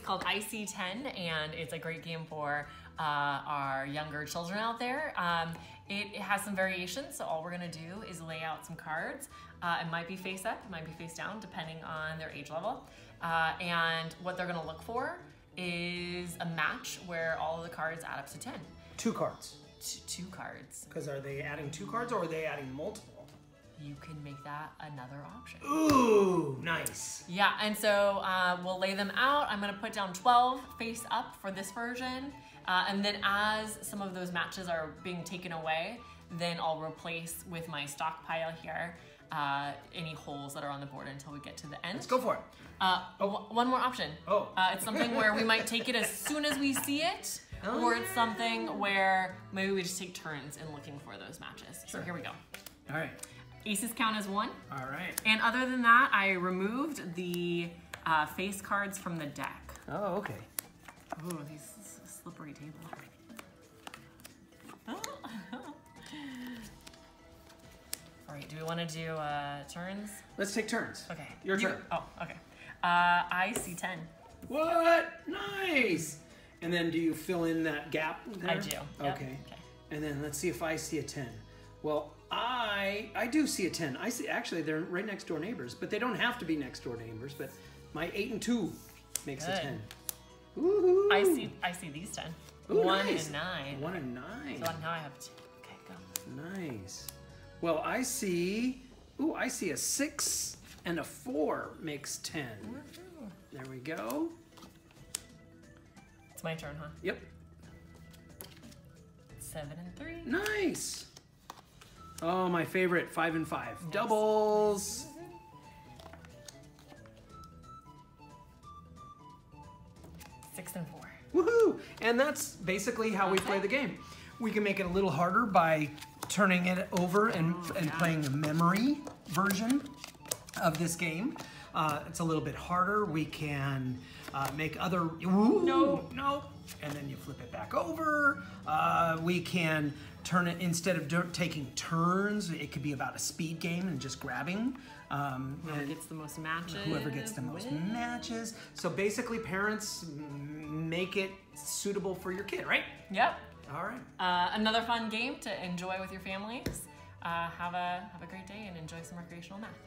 called I See Ten, and it's a great game for uh, our younger children out there. Um, it, it has some variations, so all we're gonna do is lay out some cards. Uh, it might be face up, it might be face down, depending on their age level. Uh, and what they're gonna look for is a match where all of the cards add up to 10. Two cards. T- two cards. Because are they adding two cards or are they adding multiple? You can make that another option. Ooh, nice. Yeah, and so uh, we'll lay them out. I'm gonna put down 12 face up for this version. Uh, and then as some of those matches are being taken away, then I'll replace with my stockpile here uh, any holes that are on the board until we get to the end. Let's go for it. Uh, w- one more option. Oh. Uh, it's something where we might take it as soon as we see it, Oh, or it's something where maybe we just take turns in looking for those matches. So Sure. here we go. All right. Aces count as one. All right. And other than that, I removed the uh, face cards from the deck. Oh, okay. Ooh, these this is a slippery table. All right, do we want to do uh, turns? Let's take turns. Okay. Your You- turn. Oh, okay. Uh, I see 10. What? Nice. And then do you fill in that gap there? I do. Yep. Okay. Okay. And then let's see if I see a 10. Well, I I do see a 10. I see actually they're right next door neighbors, but they don't have to be next door neighbors, but my 8 and 2 makes a Good. 10. Woohoo. I see I see these 10. Ooh, One nice. and nine. 1 and 9. So now I have two. Okay, go. Nice. Well, I see Ooh, I see a 6 and a 4 makes 10. There we go. It's my turn, huh? Yep. Seven and three. Nice. Oh, my favorite, five and five. Doubles. Six and four. Woohoo! And that's basically how we play the game. We can make it a little harder by turning it over and, and yeah. playing a memory version of this game. Uh, it's a little bit harder. We can uh, make other. Ooh, No. no. And then you flip it back over. Uh, we can turn it instead of taking turns. It could be about a speed game and just grabbing. Um, Whoever gets the most matches. whoever gets the most wins. matches. So basically, parents make it suitable for your kid, right? Yep. All right. Uh, another fun game to enjoy with your families. Uh, have a have a great day and enjoy some recreational math.